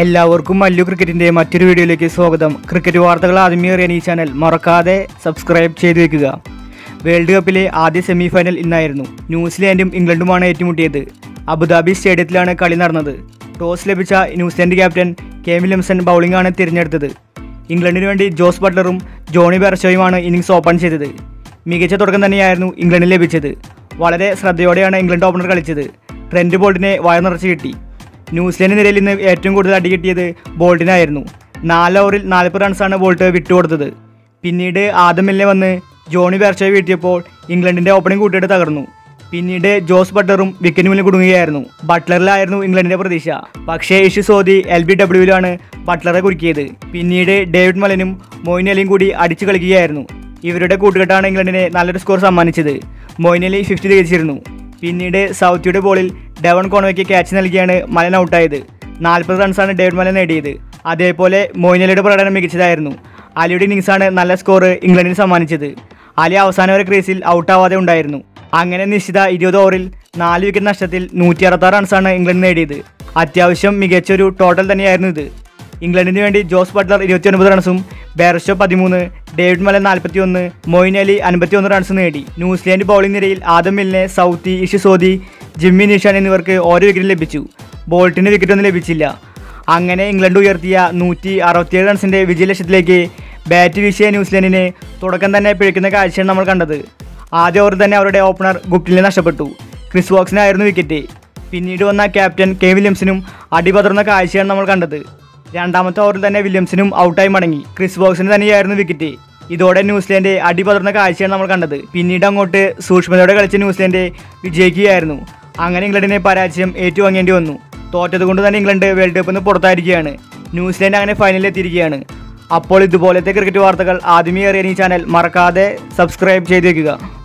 എല്ലാവർക്കും മല്ലു ക്രിക്കറ്റിന്റെ മറ്റൊരു വീഡിയോയിലേക്ക് സ്വാഗതം. ക്രിക്കറ്റ് വാർത്തകൾ ആദ്യമേ അറിയാൻ ഈ ചാനൽ മറക്കാതെ സബ്സ്ക്രൈബ് ചെയ്തു വെക്കുക. വേൾഡ് കപ്പിലെ ആദ്യ സെമി ഫൈനൽ ഇന്നായിരുന്നു. ന്യൂസിലാൻഡും ഇംഗ്ലണ്ടുമാണ് ഏറ്റുമുട്ടിയത്. അബുദാബി സ്റ്റേഡിയത്തിലാണ് കളി നടന്നത്. ടോസ് ലഭിച്ച New Zealand captain K Williamson ബൗളിംഗാണ് തിരഞ്ഞെടുത്തത്. ഇംഗ്ലണ്ടിന് വേണ്ടി ജോസ് ബട്ട്ലറും ജോണി ബെർഷോയുമാണ് ഇന്നിംഗ്സ് ഓപ്പൺ ചെയ്തത്. മികച്ച തുടക്കം തന്നെയായിരുന്നു ഇംഗ്ലണ്ടിന് ലഭിച്ചത്. വളരെ ശ്രദ്ധയോടെയാണ് ഇംഗ്ലണ്ട് ഓപ്പണർ കളിച്ചത്. ട്രെൻഡ് ബോൾഡിനെ വയർ നിറച്ച് കിട്ടി. ന്യൂസിലൻഡ് നിരയിൽ ഇന്ന് ഏറ്റവും കൂടുതൽ അടി കിട്ടിയത് ബോൾട്ടിനായിരുന്നു. നാല് ഓവറിൽ നാൽപ്പത് റൺസാണ് ബോൾട്ട് വിട്ടുകൊടുത്തത്. പിന്നീട് ആദമില്ലെ വന്ന് ജോണി ബെർഷോയെ വീട്ടിയപ്പോൾ ഇംഗ്ലണ്ടിന്റെ ഓപ്പണിംഗ് കൂട്ടിയിട്ട് തകർന്നു. പിന്നീട് ജോസ് ബട്ട്ലറും വിക്കറ്റ് മുന്നിൽ കുടുങ്ങുകയായിരുന്നു. ബട്ട്ലറിലായിരുന്നു ഇംഗ്ലണ്ടിന്റെ പ്രതീക്ഷ. പക്ഷേ ഇഷു സോദി എൽ ബി ഡബ്ല്യുവിലാണ് ബട്ട്ലറെ കുരുക്കിയത്. പിന്നീട് ഡേവിഡ് മലനും മോയിൻ അലിയും കൂടി അടിച്ചു കളിക്കുകയായിരുന്നു. ഇവരുടെ കൂട്ടുകെട്ടാണ് ഇംഗ്ലണ്ടിനെ നല്ലൊരു സ്കോർ സമ്മാനിച്ചത്. മോയിൻ അലി ഫിഫ്റ്റി തികച്ചിരുന്നു പിന്നീട് സൗത്തിയുടെ ബോളിൽ ഡെവൺ കോൺവയ്ക്ക് ക്യാച്ച് നൽകിയാണ് മലൻ ഔട്ടായത് നാൽപ്പത് റൺസാണ് ഡേവിഡ് മലൻ നേടിയത്. അതേപോലെ മോയിനലിയുടെ പ്രകടനം മികച്ചതായിരുന്നു. അലിയുടെ ഇന്നിങ്സാണ് നല്ല സ്കോർ ഇംഗ്ലണ്ടിന് സമ്മാനിച്ചത്. അലി അവസാന വരെ ക്രീസിൽ ഔട്ടാവാതെ ഉണ്ടായിരുന്നു. അങ്ങനെ നിശ്ചിത ഇരുപത് ഓവറിൽ നാല് വിക്കറ്റ് നഷ്ടത്തിൽ നൂറ്റി അറുപത്താറ് റൺസാണ് ഇംഗ്ലണ്ട് നേടിയത്. അത്യാവശ്യം മികച്ചൊരു ടോട്ടൽ തന്നെയായിരുന്നു ഇത്. ഇംഗ്ലണ്ടിന് വേണ്ടി ജോസ് ബട്ട്ലർ ഇരുപത്തിയൊൻപത് റൺസും ബെർഷോ പതിമൂന്ന് ഡേവിഡ് മലൻ നാൽപ്പത്തി ഒന്ന് മൊയിൻ അലി അൻപത്തിയൊന്ന് റൺസ് നേടി. ന്യൂസിലാൻഡ് ബൗളിംഗ് നിരയിൽ Adam മില്ലിനെ Southee Ish Sodhi Jimmy Neesham എന്നിവർക്ക് ഓരോ വിക്കറ്റ് ലഭിച്ചു. ബോൾട്ടിന് വിക്കറ്റൊന്നും ലഭിച്ചില്ല. അങ്ങനെ ഇംഗ്ലണ്ട് ഉയർത്തിയ നൂറ്റി അറുപത്തിയേഴ് റൺസിന്റെ വിജയലക്ഷ്യത്തിലേക്ക് ബാറ്റ് വീശിയ ന്യൂസിലാൻഡിനെ തുടക്കം തന്നെ പിഴയ്ക്കുന്ന കാഴ്ചയാണ് നമ്മൾ കണ്ടത്. ആദ്യ ഓവർ തന്നെ അവരുടെ ഓപ്പണർ ഗുപ്റ്റിലിനെ നഷ്ടപ്പെട്ടു. ക്രിസ് വോക്സിനായിരുന്നു വിക്കറ്റ് പിന്നീട് വന്ന ക്യാപ്റ്റൻ കെ വില്യംസിനും അടിപതർന്ന കാഴ്ചയാണ് നമ്മൾ കണ്ടത്. രണ്ടാമത്തെ ഓവറിൽ തന്നെ വില്യംസിനും ഔട്ടായി മടങ്ങി. ക്രിസ് ബോക്സിന് തന്നെയായിരുന്നു വിക്കറ്റ് ഇതോടെ ന്യൂസിലൻഡ് അടിപതർന്ന കാഴ്ചയാണ് നമ്മൾ കണ്ടത്. പിന്നീട് അങ്ങോട്ട് സൂക്ഷ്മതയോടെ കളിച്ച ന്യൂസിലൻഡ് വിജയിക്കുകയായിരുന്നു. അങ്ങനെ ഇംഗ്ലണ്ടിനെ പരാജയം ഏറ്റുവാങ്ങേണ്ടി വന്നു. തോറ്റതുകൊണ്ട് തന്നെ ഇംഗ്ലണ്ട് വേൾഡ് കപ്പിൽ നിന്ന് പുറത്തായിരിക്കുകയാണ്. ന്യൂസിലൻഡ് അങ്ങനെ ഫൈനലിൽ എത്തിയിരിക്കുകയാണ്. അപ്പോൾ ഇതുപോലത്തെ ക്രിക്കറ്റ് വാർത്തകൾ ആദ്യമേ അറിയാൻ ഈ ചാനൽ മറക്കാതെ സബ്സ്ക്രൈബ് ചെയ്തേക്കുക.